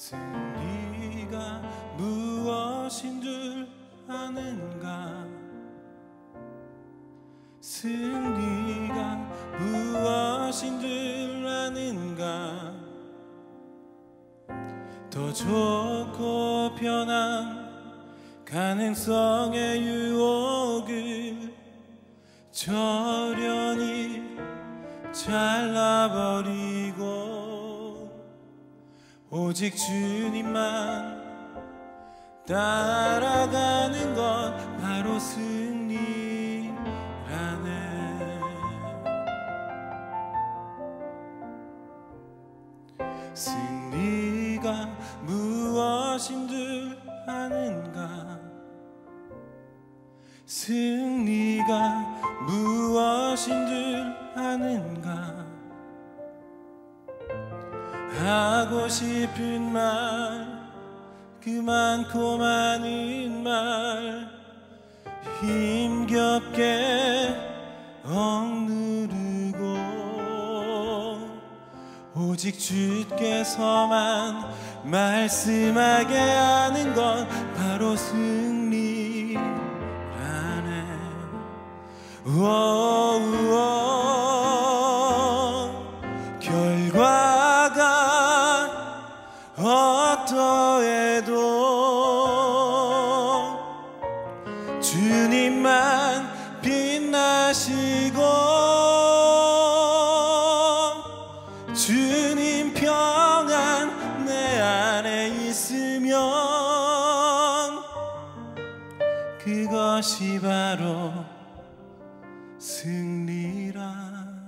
승리가 무엇인 줄 아는가? 승리가 무엇인 줄 아는가? 더 좋고 편한 가능성의 유혹을 저련히 잘라버리고 오직 주님만 따라가는 건 바로 승리라네. 승리가 무엇인 줄 아는가? 승리가 무엇인 줄 아는가 하고 싶은 말 그 많고 많은 말 힘겹게 억누르고 오직 주께서만 말씀하게 하는 건 바로 승리라네. 우오, 어떠해도 주님만 빛나시고 주님 평안 내 안에 있으면 그것이 바로 승리라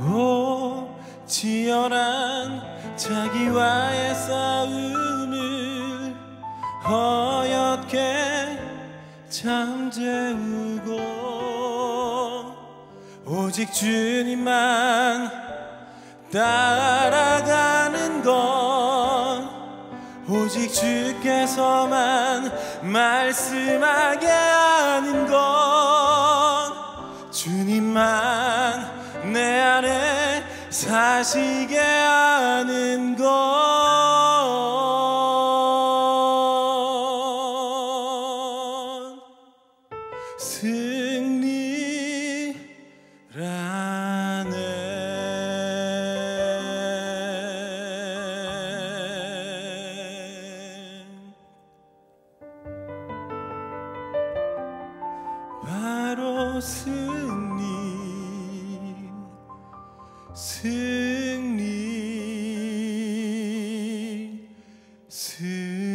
오 치열한 자기와의 싸움을 허옇게 잠재우고 오직 주님만 따라가는 건 오직 주께서만 말씀하게 하는 건 주님만 내 안에 사시게 하는 건 승리라네. 바로 승리 승리 승리